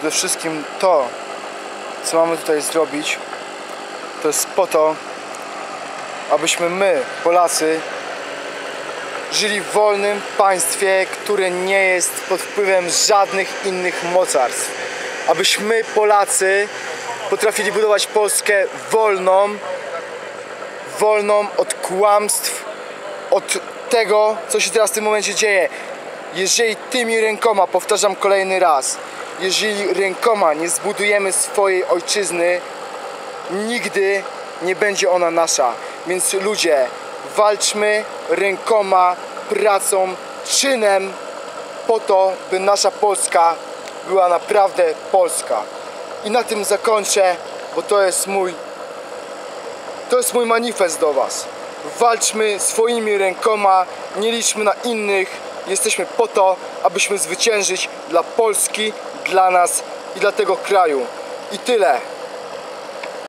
przede wszystkim to, co mamy tutaj zrobić, to jest po to, abyśmy my, Polacy, żyli w wolnym państwie, które nie jest pod wpływem żadnych innych mocarstw. Abyśmy, Polacy, potrafili budować Polskę wolną, wolną od kłamstw, od tego, co się teraz w tym momencie dzieje. Jeżeli tymi rękoma, powtarzam kolejny raz, jeżeli rękoma nie zbudujemy swojej ojczyzny, nigdy nie będzie ona nasza. Więc ludzie, walczmy rękoma, pracą, czynem po to, by nasza Polska była naprawdę Polska. I na tym zakończę, bo to jest mój to jest mój manifest do Was. Walczmy swoimi rękoma, nie liczmy na innych. Jesteśmy po to, abyśmy zwyciężyć dla Polski, dla nas i dla tego kraju. I tyle.